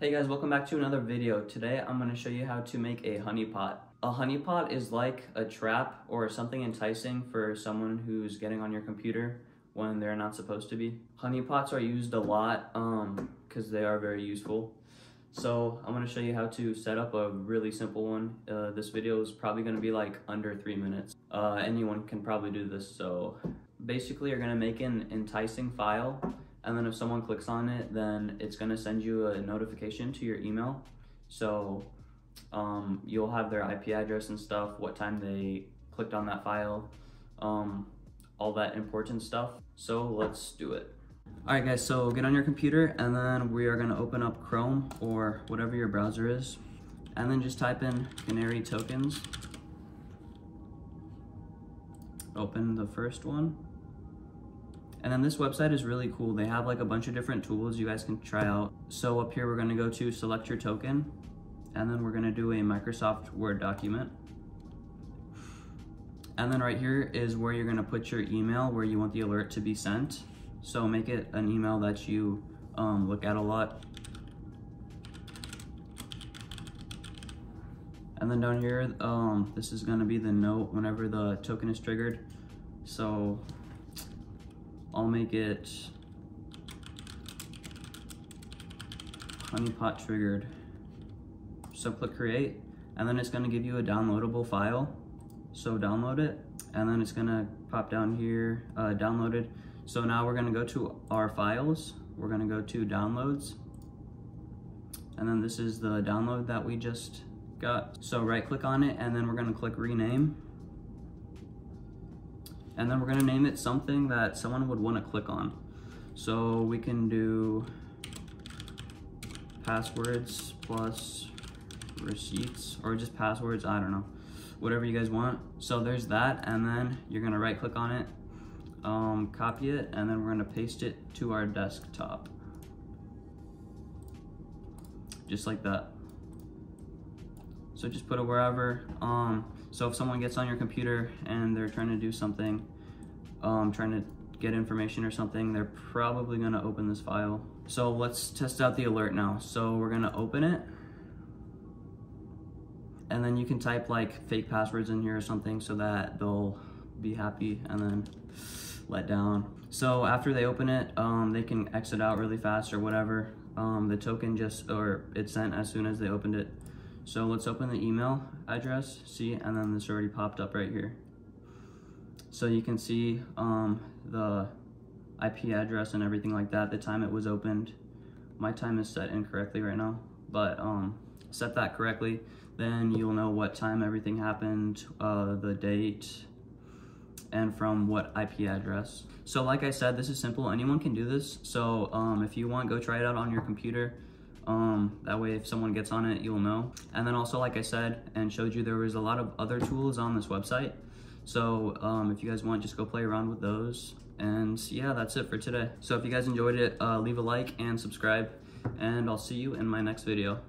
Hey guys, welcome back to another video. Today I'm going to show you how to make a honeypot. A honeypot is like a trap or something enticing for someone who's getting on your computer when they're not supposed to be. Honeypots are used a lot because um, they are very useful. So I'm going to show you how to set up a really simple one. Uh, this video is probably going to be like under three minutes. Uh, anyone can probably do this. So basically you're going to make an enticing file and then if someone clicks on it, then it's gonna send you a notification to your email. So um, you'll have their IP address and stuff, what time they clicked on that file, um, all that important stuff. So let's do it. All right guys, so get on your computer and then we are gonna open up Chrome or whatever your browser is. And then just type in Canary tokens. Open the first one. And then this website is really cool. They have like a bunch of different tools you guys can try out. So up here, we're gonna go to select your token, and then we're gonna do a Microsoft Word document. And then right here is where you're gonna put your email where you want the alert to be sent. So make it an email that you um, look at a lot. And then down here, um, this is gonna be the note whenever the token is triggered. So I'll make it honeypot triggered. So click create, and then it's gonna give you a downloadable file. So download it, and then it's gonna pop down here, uh, downloaded. So now we're gonna go to our files. We're gonna go to downloads. And then this is the download that we just got. So right click on it, and then we're gonna click rename and then we're gonna name it something that someone would wanna click on. So we can do passwords plus receipts or just passwords, I don't know, whatever you guys want. So there's that and then you're gonna right click on it, um, copy it, and then we're gonna paste it to our desktop. Just like that. So just put it wherever. Um, so if someone gets on your computer and they're trying to do something, um, trying to get information or something, they're probably gonna open this file. So let's test out the alert now. So we're gonna open it. And then you can type like fake passwords in here or something so that they'll be happy and then let down. So after they open it, um, they can exit out really fast or whatever. Um, the token just, or it's sent as soon as they opened it. So let's open the email address, see, and then this already popped up right here. So you can see um, the IP address and everything like that, the time it was opened. My time is set incorrectly right now, but um, set that correctly. Then you'll know what time everything happened, uh, the date, and from what IP address. So like I said, this is simple. Anyone can do this. So um, if you want, go try it out on your computer. Um, that way if someone gets on it, you'll know. And then also, like I said, and showed you, there was a lot of other tools on this website. So um, if you guys want, just go play around with those. And yeah, that's it for today. So if you guys enjoyed it, uh, leave a like and subscribe, and I'll see you in my next video.